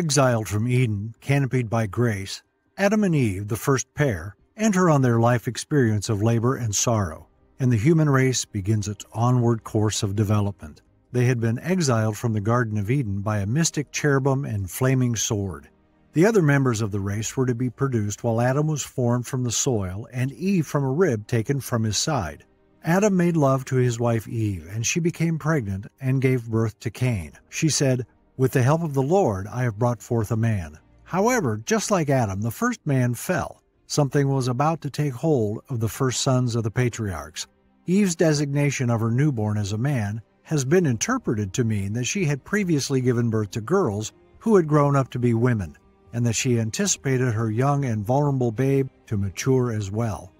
exiled from Eden, canopied by grace, Adam and Eve, the first pair, enter on their life experience of labor and sorrow, and the human race begins its onward course of development. They had been exiled from the Garden of Eden by a mystic cherubim and flaming sword. The other members of the race were to be produced while Adam was formed from the soil and Eve from a rib taken from his side. Adam made love to his wife Eve, and she became pregnant and gave birth to Cain. She said, With the help of the Lord, I have brought forth a man. However, just like Adam, the first man fell. Something was about to take hold of the first sons of the patriarchs. Eve's designation of her newborn as a man has been interpreted to mean that she had previously given birth to girls who had grown up to be women, and that she anticipated her young and vulnerable babe to mature as well.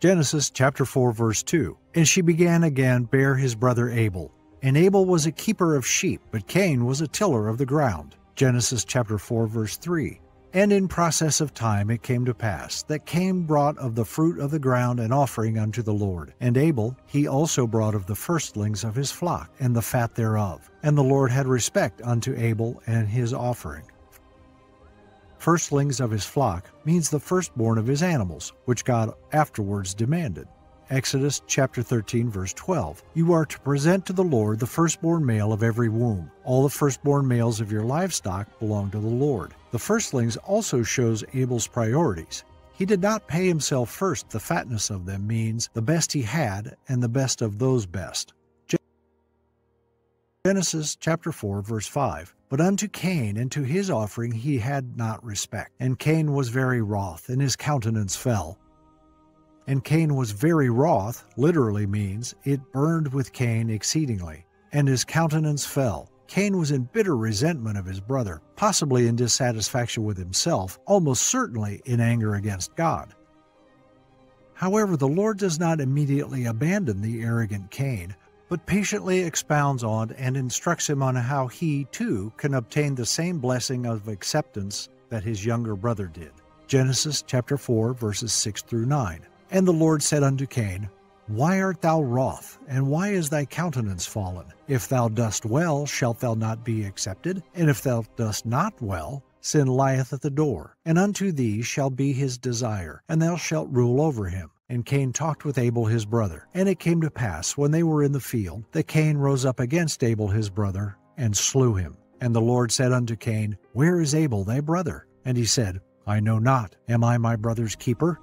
Genesis chapter 4 verse 2. And she began again bear his brother Abel. And Abel was a keeper of sheep, but Cain was a tiller of the ground. Genesis chapter 4 verse 3. And in process of time it came to pass that Cain brought of the fruit of the ground an offering unto the Lord. And Abel he also brought of the firstlings of his flock, and the fat thereof. And the Lord had respect unto Abel and his offering. Firstlings of his flock means the firstborn of his animals, which God afterwards demanded. Exodus chapter 13 verse 12. You are to present to the Lord the firstborn male of every womb. All the firstborn males of your livestock belong to the Lord. The firstlings also shows Abel's priorities. He did not pay himself first. The fatness of them means the best he had and the best of those best. Genesis chapter 4 verse 5. But unto Cain and to his offering he had not respect. And Cain was very wroth, and his countenance fell. And Cain was very wroth, literally means it burned with Cain exceedingly, and his countenance fell. Cain was in bitter resentment of his brother, possibly in dissatisfaction with himself, almost certainly in anger against God. However, the Lord does not immediately abandon the arrogant Cain, but patiently expounds on and instructs him on how he, too, can obtain the same blessing of acceptance that his younger brother did. Genesis chapter 4 verses 6 through 9. And the Lord said unto Cain, Why art thou wroth, and why is thy countenance fallen? If thou dost well, shalt thou not be accepted? And if thou dost not well, sin lieth at the door, and unto thee shall be his desire, and thou shalt rule over him. And Cain talked with Abel his brother. And it came to pass, when they were in the field, that Cain rose up against Abel his brother, and slew him. And the Lord said unto Cain, Where is Abel thy brother? And he said, I know not. Am I my brother's keeper?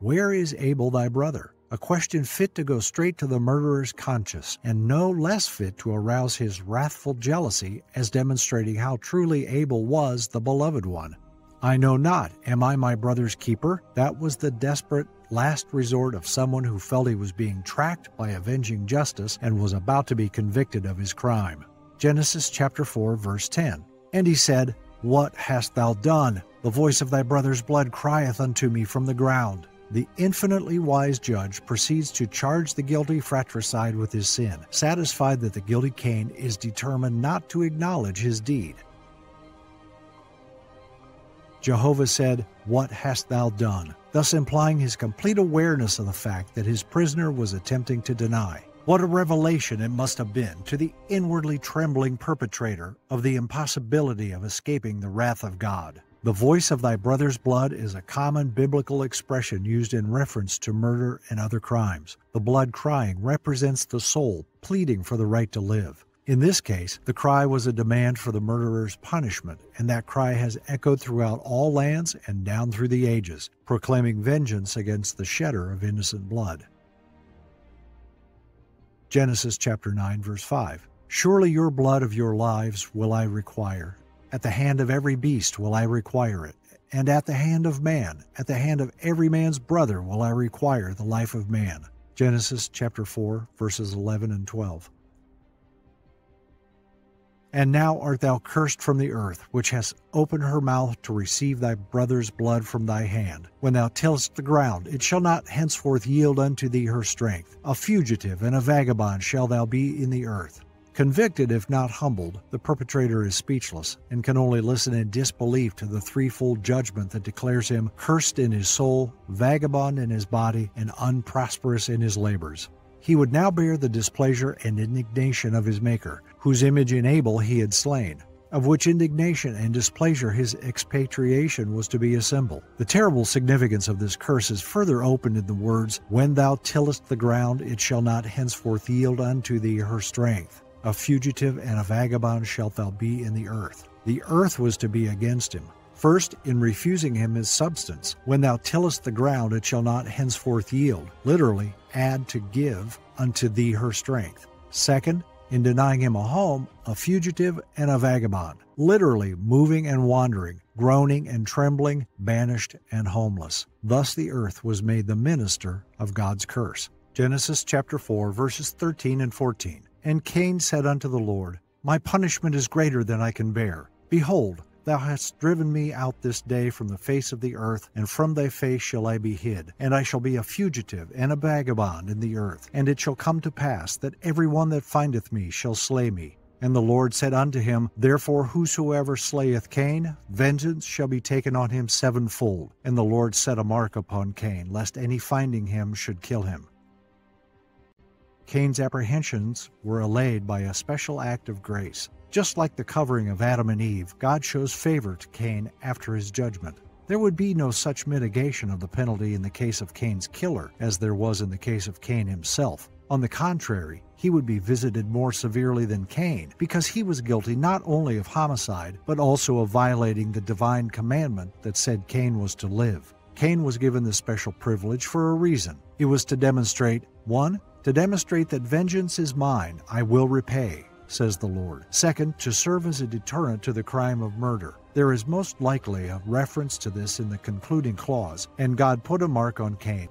Where is Abel thy brother? A question fit to go straight to the murderer's conscience, and no less fit to arouse his wrathful jealousy as demonstrating how truly Abel was the beloved one. I know not, am I my brother's keeper? That was the desperate last resort of someone who felt he was being tracked by avenging justice and was about to be convicted of his crime. Genesis chapter 4 verse 10. And he said, What hast thou done? The voice of thy brother's blood crieth unto me from the ground. The infinitely wise judge proceeds to charge the guilty fratricide with his sin, satisfied that the guilty Cain is determined not to acknowledge his deed. Jehovah said, What hast thou done? thus implying his complete awareness of the fact that his prisoner was attempting to deny. What a revelation it must have been to the inwardly trembling perpetrator of the impossibility of escaping the wrath of God. The voice of thy brother's blood is a common biblical expression used in reference to murder and other crimes. The blood crying represents the soul pleading for the right to live. In this case, the cry was a demand for the murderer's punishment, and that cry has echoed throughout all lands and down through the ages, proclaiming vengeance against the shedder of innocent blood. Genesis chapter 9 verse 5. Surely your blood of your lives will I require, at the hand of every beast will I require it, and at the hand of man, at the hand of every man's brother will I require the life of man. Genesis chapter 4, verses 11 and 12. And now art thou cursed from the earth, which hast opened her mouth to receive thy brother's blood from thy hand. When thou tillest the ground, it shall not henceforth yield unto thee her strength. A fugitive and a vagabond shall thou be in the earth. Convicted, if not humbled, the perpetrator is speechless and can only listen in disbelief to the threefold judgment that declares him cursed in his soul, vagabond in his body, and unprosperous in his labors. He would now bear the displeasure and indignation of his Maker, whose image in Abel he had slain. of which indignation and displeasure his expatriation was to be a symbol. The terrible significance of this curse is further opened in the words, When thou tillest the ground, it shall not henceforth yield unto thee her strength. A fugitive and a vagabond shalt thou be in the earth. The earth was to be against him. First, in refusing him his substance. When thou tillest the ground, it shall not henceforth yield. Literally, add to give unto thee her strength. Second, in denying him a home, a fugitive and a vagabond, literally moving and wandering, groaning and trembling, banished and homeless. Thus the earth was made the minister of God's curse. Genesis chapter 4 verses 13 and 14. And Cain said unto the Lord, My punishment is greater than I can bear. Behold, Thou hast driven me out this day from the face of the earth, and from thy face shall I be hid. And I shall be a fugitive and a vagabond in the earth. And it shall come to pass that every one that findeth me shall slay me. And the Lord said unto him, Therefore whosoever slayeth Cain, vengeance shall be taken on him sevenfold. And the Lord set a mark upon Cain, lest any finding him should kill him. Cain's apprehensions were allayed by a special act of grace. Just like the covering of Adam and Eve, God shows favor to Cain after his judgment. There would be no such mitigation of the penalty in the case of Cain's killer as there was in the case of Cain himself. On the contrary, he would be visited more severely than Cain because he was guilty not only of homicide, but also of violating the divine commandment that said Cain was to live. Cain was given this special privilege for a reason. It was to demonstrate 1. To demonstrate that vengeance is mine, I will repay says the Lord. Second, to serve as a deterrent to the crime of murder. There is most likely a reference to this in the concluding clause, and God put a mark on Cain.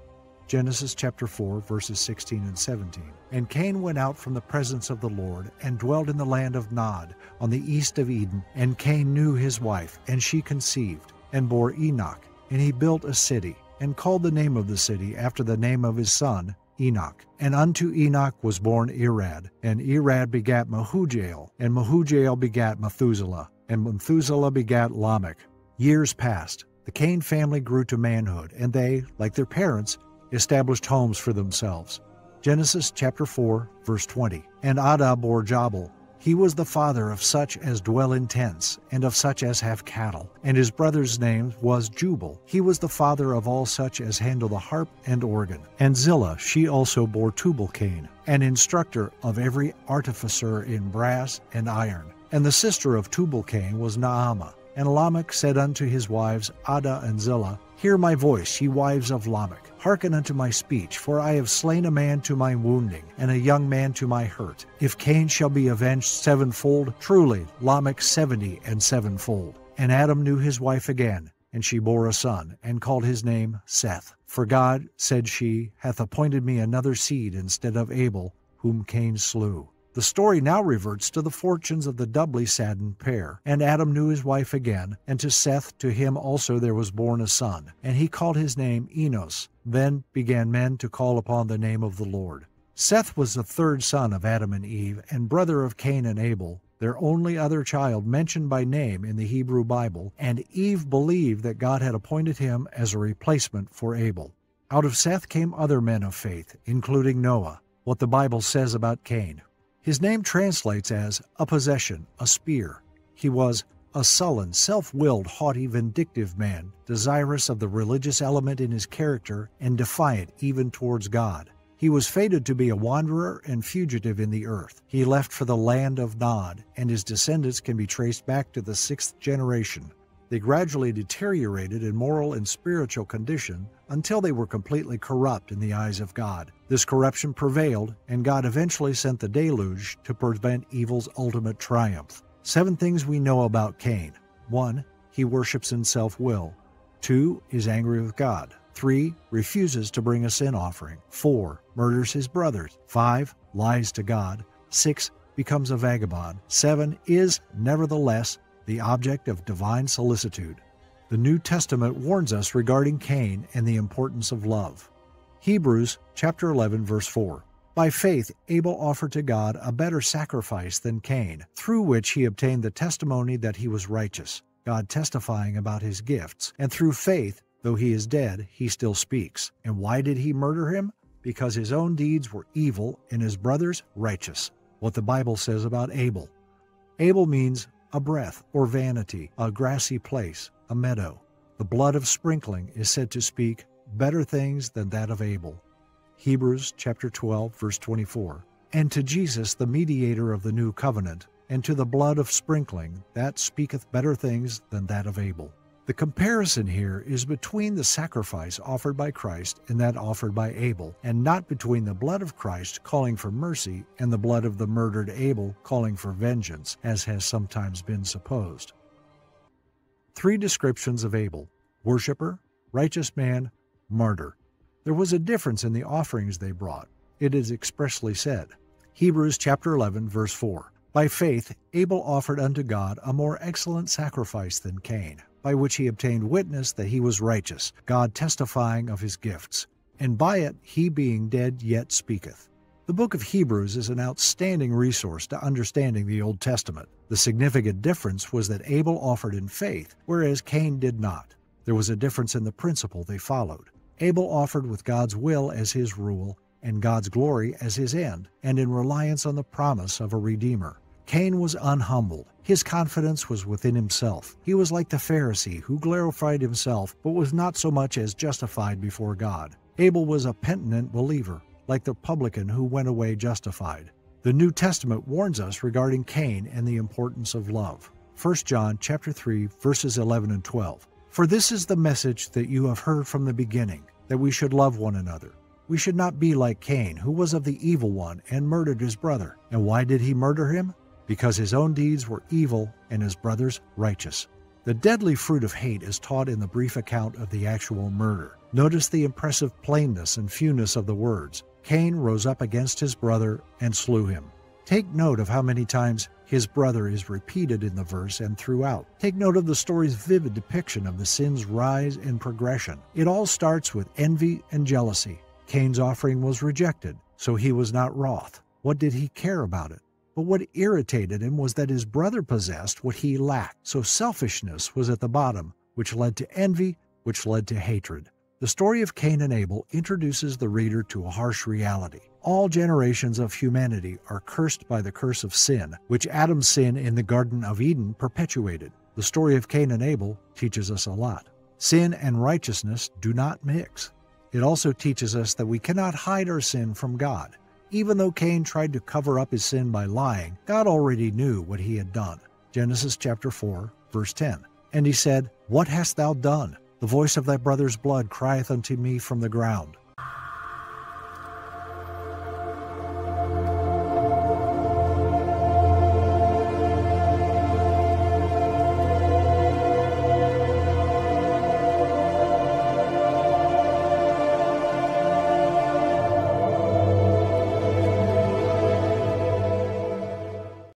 Genesis chapter 4, verses 16 and 17. And Cain went out from the presence of the Lord and dwelt in the land of Nod, on the east of Eden. And Cain knew his wife, and she conceived, and bore Enoch. And he built a city, and called the name of the city after the name of his son, Enoch. And unto Enoch was born Irad, and Irad begat Mehujael, and Mehujael begat Methuselah, and Methuselah begat Lamech. Years passed. The Cain family grew to manhood, and they, like their parents, established homes for themselves. Genesis chapter 4, verse 20. And Adah bore Jabal, he was the father of such as dwell in tents, and of such as have cattle. And his brother's name was Jubal. He was the father of all such as handle the harp and organ. And Zillah, she also bore Tubal-Cain, an instructor of every artificer in brass and iron. And the sister of Tubal-Cain was Naamah. And Lamech said unto his wives, Adah and Zillah, Hear my voice, ye wives of Lamech. Hearken unto my speech, for I have slain a man to my wounding, and a young man to my hurt. If Cain shall be avenged sevenfold, truly Lamech seventy and sevenfold. And Adam knew his wife again, and she bore a son, and called his name Seth. For God, said she, hath appointed me another seed instead of Abel, whom Cain slew. The story now reverts to the fortunes of the doubly saddened pair. And Adam knew his wife again, and to Seth, to him also there was born a son, and he called his name Enos. Then began men to call upon the name of the Lord. Seth was the third son of Adam and Eve, and brother of Cain and Abel, their only other child mentioned by name in the Hebrew Bible, and Eve believed that God had appointed him as a replacement for Abel. Out of Seth came other men of faith, including Noah. What the Bible says about Cain. His name translates as a possession, a spear. He was a sullen, self willed, haughty, vindictive man, desirous of the religious element in his character and defiant even towards God. He was fated to be a wanderer and fugitive in the earth. He left for the land of Nod, and his descendants can be traced back to the sixth generation. They gradually deteriorated in moral and spiritual condition until they were completely corrupt in the eyes of God. This corruption prevailed, and God eventually sent the deluge to prevent evil's ultimate triumph. Seven things we know about Cain. 1. He worships in self will. 2. Is angry with God. 3. Refuses to bring a sin offering. 4. Murders his brothers. 5. Lies to God. 6. Becomes a vagabond. 7. Is, nevertheless, the object of divine solicitude. The New Testament warns us regarding Cain and the importance of love. Hebrews chapter 11 verse 4. By faith Abel offered to God a better sacrifice than Cain, through which he obtained the testimony that he was righteous, God testifying about his gifts, and through faith, though he is dead, he still speaks. And why did he murder him? Because his own deeds were evil and his brothers righteous. What the Bible says about Abel. Abel means a breath or vanity, a grassy place, a meadow. The blood of sprinkling is said to speak better things than that of Abel. Hebrews chapter 12 verse 24. And to Jesus the mediator of the new covenant, and to the blood of sprinkling, that speaketh better things than that of Abel. The comparison here is between the sacrifice offered by Christ and that offered by Abel, and not between the blood of Christ calling for mercy and the blood of the murdered Abel calling for vengeance, as has sometimes been supposed. Three descriptions of Abel worshipper, righteous man, martyr. There was a difference in the offerings they brought. It is expressly said. Hebrews chapter 11 verse 4. By faith Abel offered unto God a more excellent sacrifice than Cain, by which he obtained witness that he was righteous, God testifying of his gifts. And by it he being dead yet speaketh. The book of Hebrews is an outstanding resource to understanding the Old Testament. The significant difference was that Abel offered in faith, whereas Cain did not. There was a difference in the principle they followed. Abel offered with God's will as his rule and God's glory as his end, and in reliance on the promise of a Redeemer. Cain was unhumbled. His confidence was within himself. He was like the Pharisee who glorified himself but was not so much as justified before God. Abel was a penitent believer, like the publican who went away justified. The New Testament warns us regarding Cain and the importance of love. 1 John chapter 3 verses 11 and 12. For this is the message that you have heard from the beginning, that we should love one another. We should not be like Cain, who was of the evil one and murdered his brother. And why did he murder him? Because his own deeds were evil and his brother's righteous. The deadly fruit of hate is taught in the brief account of the actual murder. Notice the impressive plainness and fewness of the words. Cain rose up against his brother and slew him. Take note of how many times his brother is repeated in the verse and throughout. Take note of the story's vivid depiction of the sin's rise and progression. It all starts with envy and jealousy. Cain's offering was rejected, so he was not wroth. What did he care about it? But what irritated him was that his brother possessed what he lacked. So selfishness was at the bottom, which led to envy, which led to hatred. The story of Cain and Abel introduces the reader to a harsh reality. All generations of humanity are cursed by the curse of sin, which Adam's sin in the Garden of Eden perpetuated. The story of Cain and Abel teaches us a lot. Sin and righteousness do not mix. It also teaches us that we cannot hide our sin from God. Even though Cain tried to cover up his sin by lying, God already knew what he had done. Genesis chapter 4, verse 10. And he said, What hast thou done? The voice of thy brother's blood crieth unto me from the ground.